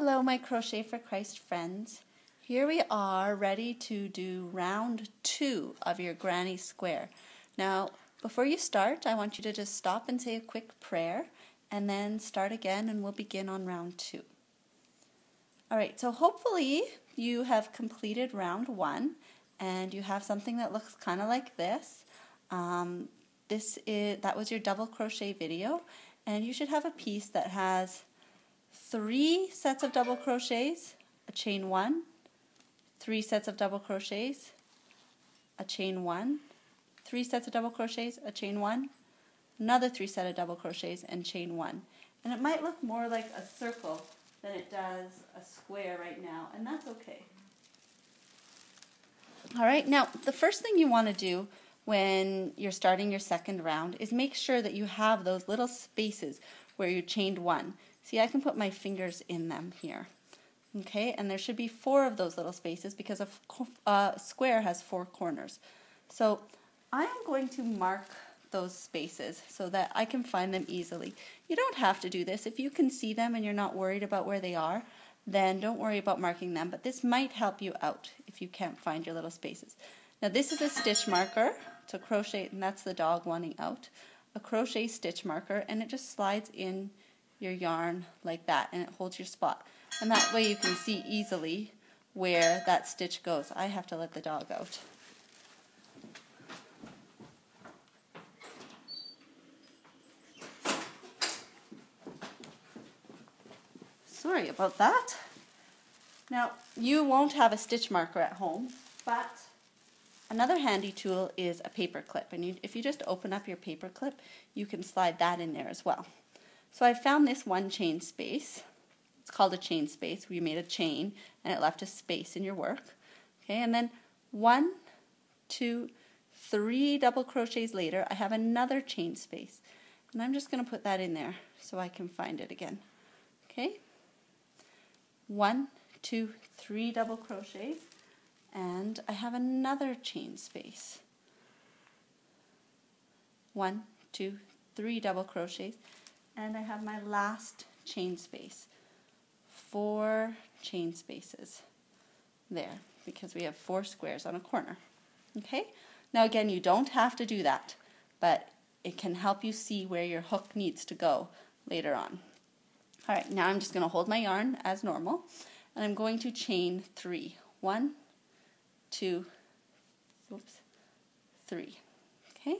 Hello, my Crochet for Christ friends. Here we are ready to do round two of your granny square. Now, before you start, I want you to just stop and say a quick prayer and then start again and we'll begin on round two. All right, so hopefully you have completed round one and you have something that looks kind of like this. Um, this is that was your double crochet video and you should have a piece that has three sets of double crochets, a chain one, three sets of double crochets, a chain one, three sets of double crochets, a chain one, another three set of double crochets, and chain one. And it might look more like a circle than it does a square right now, and that's okay. All right, now the first thing you want to do when you're starting your second round is make sure that you have those little spaces where you chained one. See, I can put my fingers in them here. Okay, and there should be four of those little spaces because a uh, square has four corners. So I am going to mark those spaces so that I can find them easily. You don't have to do this. If you can see them and you're not worried about where they are, then don't worry about marking them, but this might help you out if you can't find your little spaces. Now this is a stitch marker to crochet, and that's the dog wanting out. A crochet stitch marker, and it just slides in your yarn like that and it holds your spot. And that way you can see easily where that stitch goes. I have to let the dog out. Sorry about that. Now, you won't have a stitch marker at home, but another handy tool is a paper clip. And you, if you just open up your paper clip, you can slide that in there as well. So I found this one chain space. It's called a chain space. We made a chain and it left a space in your work. Okay, and then one, two, three double crochets later, I have another chain space. And I'm just going to put that in there so I can find it again. Okay, one, two, three double crochets, and I have another chain space. One, two, three double crochets, and I have my last chain space. Four chain spaces there because we have four squares on a corner. Okay? Now again, you don't have to do that, but it can help you see where your hook needs to go later on. All right, now I'm just going to hold my yarn as normal, and I'm going to chain three. One, two, oops, three. Okay?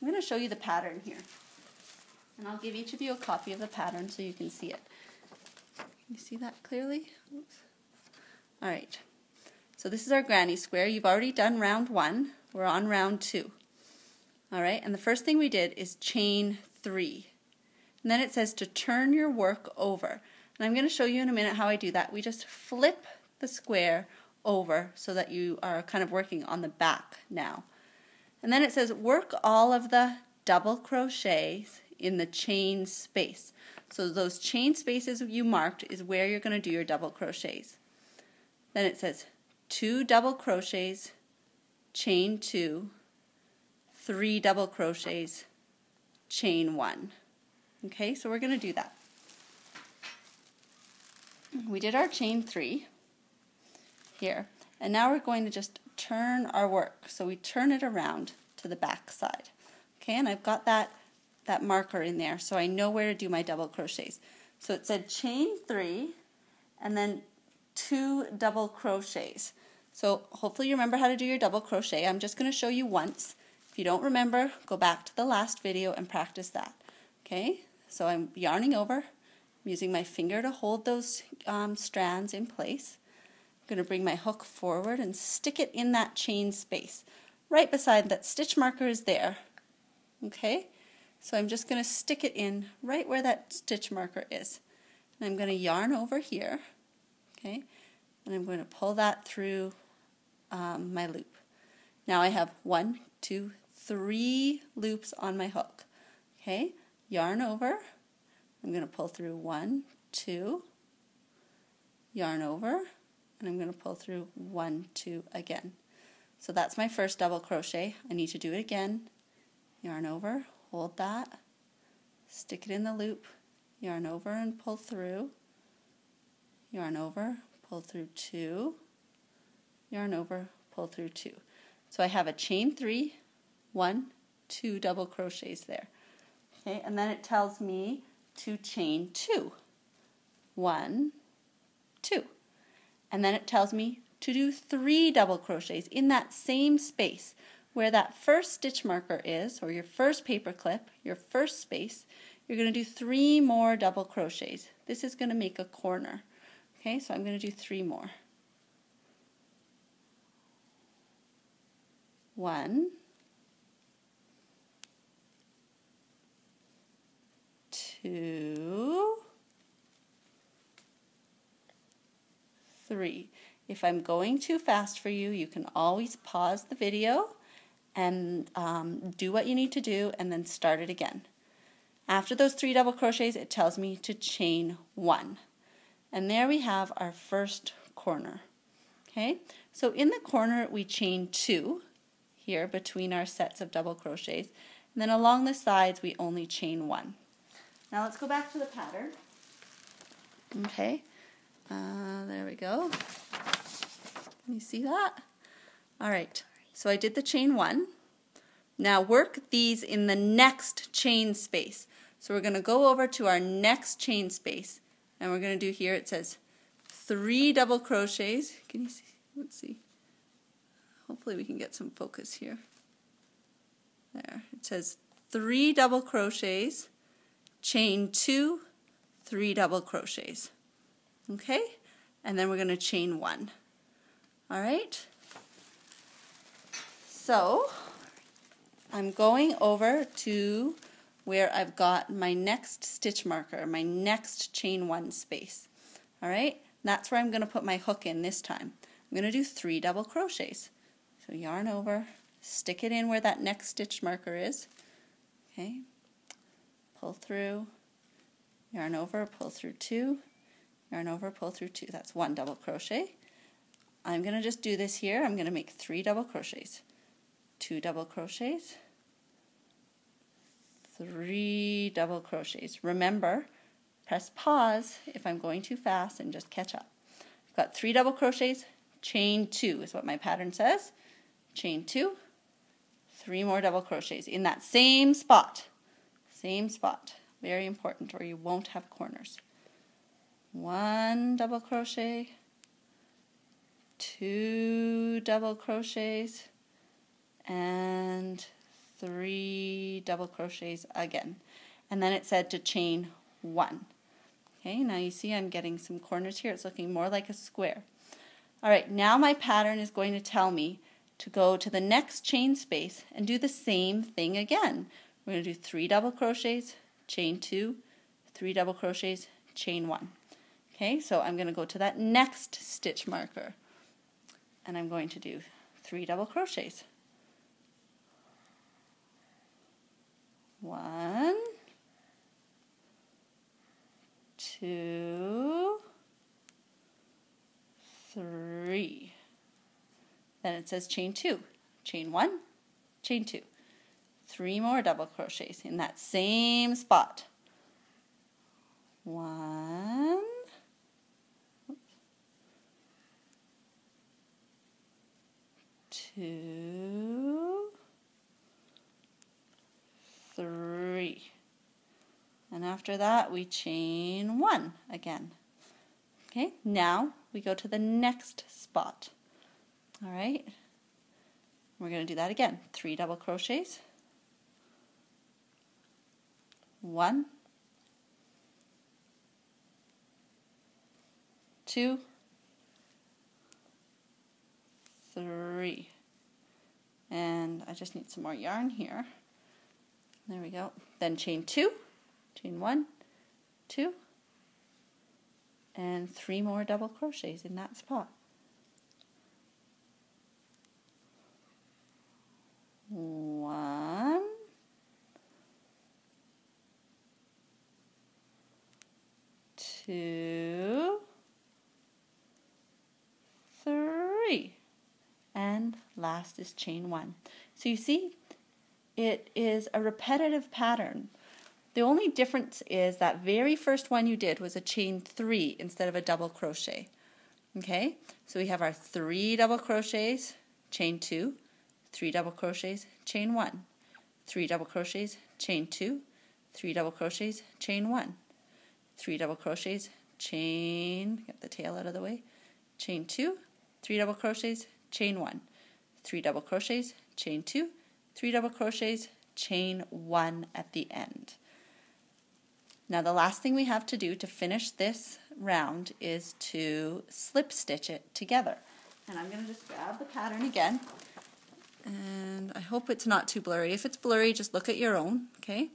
I'm going to show you the pattern here. And I'll give each of you a copy of the pattern so you can see it. You see that clearly? Oops. All right. So this is our granny square. You've already done round one. We're on round two. All right, and the first thing we did is chain three. And then it says to turn your work over. And I'm going to show you in a minute how I do that. We just flip the square over so that you are kind of working on the back now. And then it says work all of the double crochets in the chain space. So those chain spaces you marked is where you're going to do your double crochets. Then it says two double crochets, chain two, three double crochets, chain one. Okay, so we're going to do that. We did our chain three here, and now we're going to just turn our work. So we turn it around to the back side. Okay, and I've got that that marker in there so I know where to do my double crochets. So it said chain three and then two double crochets. So hopefully you remember how to do your double crochet. I'm just going to show you once. If you don't remember, go back to the last video and practice that. Okay, so I'm yarning over. I'm using my finger to hold those um, strands in place. I'm going to bring my hook forward and stick it in that chain space. Right beside that stitch marker is there. Okay, so I'm just going to stick it in right where that stitch marker is. And I'm going to yarn over here, okay, and I'm going to pull that through um, my loop. Now I have one, two, three loops on my hook, okay, yarn over, I'm going to pull through one, two, yarn over, and I'm going to pull through one, two again. So that's my first double crochet. I need to do it again. Yarn over, hold that, stick it in the loop, yarn over and pull through, yarn over, pull through two, yarn over, pull through two. So I have a chain three, one, two double crochets there. Okay, and then it tells me to chain two. One, two. And then it tells me to do three double crochets in that same space where that first stitch marker is, or your first paper clip, your first space, you're going to do three more double crochets. This is going to make a corner. Okay, so I'm going to do three more. One, two, three. If I'm going too fast for you, you can always pause the video and um, do what you need to do and then start it again. After those three double crochets, it tells me to chain one. And there we have our first corner. Okay, so in the corner we chain two here between our sets of double crochets. And then along the sides we only chain one. Now let's go back to the pattern. Okay, uh, there we go. Can you see that? All right, so I did the chain one. Now work these in the next chain space. So we're going to go over to our next chain space and we're going to do here, it says three double crochets. Can you see? Let's see. Hopefully we can get some focus here. There. It says three double crochets, chain two, three double crochets. Okay? And then we're going to chain one. All right? So, I'm going over to where I've got my next stitch marker, my next chain one space. All right, that's where I'm going to put my hook in this time. I'm going to do three double crochets. So yarn over, stick it in where that next stitch marker is. Okay, pull through, yarn over, pull through two, yarn over, pull through two. That's one double crochet. I'm going to just do this here. I'm going to make three double crochets. Two double crochets, three double crochets. Remember, press pause if I'm going too fast and just catch up. I've got three double crochets, chain two is what my pattern says. Chain two, three more double crochets in that same spot. Same spot. Very important or you won't have corners. One double crochet, two double crochets, and three double crochets again. And then it said to chain one. Okay, now you see I'm getting some corners here. It's looking more like a square. All right, now my pattern is going to tell me to go to the next chain space and do the same thing again. We're going to do three double crochets, chain two, three double crochets, chain one. Okay, so I'm going to go to that next stitch marker and I'm going to do three double crochets. One, two, three. Then it says chain two. Chain one, chain two. Three more double crochets in that same spot. One, two, three. And after that, we chain one again. Okay, now we go to the next spot. All right, we're going to do that again. Three double crochets. One, two, three. And I just need some more yarn here. There we go. Then chain two, chain one, two, and three more double crochets in that spot. One, two, three, and last is chain one. So you see, it is a repetitive pattern The only difference is that very first one you did was a chain three instead of a double crochet. Okay, so we have our three double crochets, chain two, three double crochets, chain one, three double crochets, chain two, three double crochets, chain one, three double crochets, chain, get the tail out of the way, chain two, three double crochets, chain one, three double crochets, chain two, three double crochets, chain one at the end. Now the last thing we have to do to finish this round is to slip stitch it together. And I'm going to just grab the pattern again. And I hope it's not too blurry. If it's blurry, just look at your own, okay?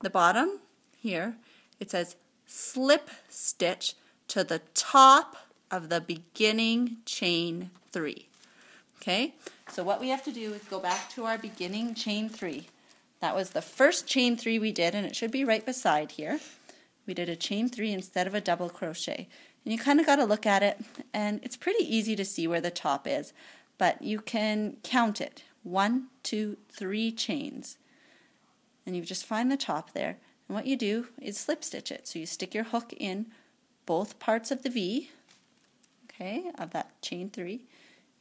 The bottom here, it says slip stitch to the top of the beginning chain three. Okay, so what we have to do is go back to our beginning chain three. That was the first chain three we did, and it should be right beside here. We did a chain three instead of a double crochet. And you kind of got to look at it, and it's pretty easy to see where the top is, but you can count it. One, two, three chains. And you just find the top there. And what you do is slip stitch it. So you stick your hook in both parts of the V, okay, of that chain three.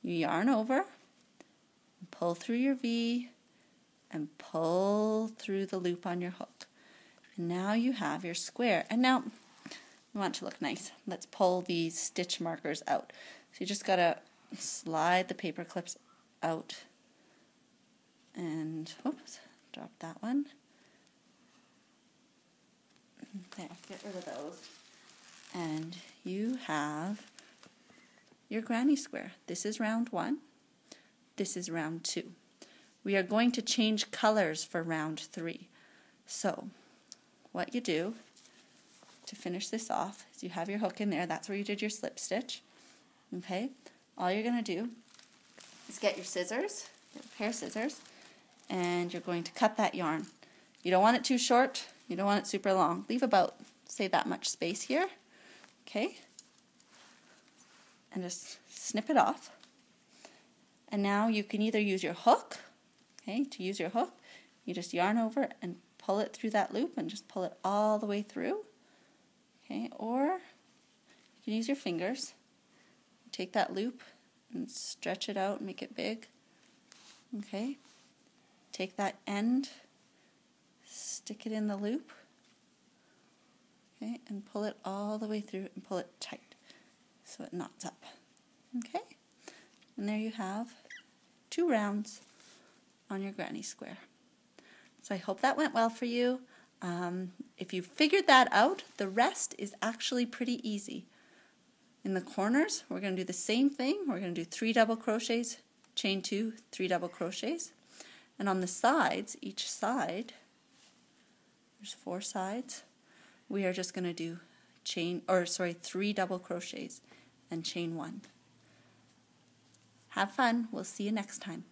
You yarn over, pull through your V, and pull through the loop on your hook. And now you have your square. And now we want to look nice. Let's pull these stitch markers out. So you just got to slide the paper clips out and oops, drop that one. There, get rid of those. And you have your granny square. This is round one. This is round two. We are going to change colors for round three. So, what you do to finish this off is you have your hook in there. That's where you did your slip stitch. Okay? All you're going to do is get your scissors, pair of scissors, and you're going to cut that yarn. You don't want it too short. You don't want it super long. Leave about, say, that much space here. Okay? And just snip it off. And now you can either use your hook, okay, to use your hook, you just yarn over and pull it through that loop and just pull it all the way through. Okay, or you can use your fingers. Take that loop and stretch it out, and make it big. Okay, take that end, stick it in the loop. Okay, and pull it all the way through and pull it tight so it knots up. Okay, and there you have two rounds on your granny square. So I hope that went well for you. Um, if you figured that out, the rest is actually pretty easy. In the corners, we're going to do the same thing. We're going to do three double crochets, chain two, three double crochets. And on the sides, each side, there's four sides, we are just going to do chain, or sorry, three double crochets and chain one. Have fun. We'll see you next time.